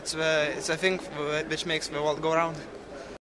It's uh, it's a thing which makes the world go round.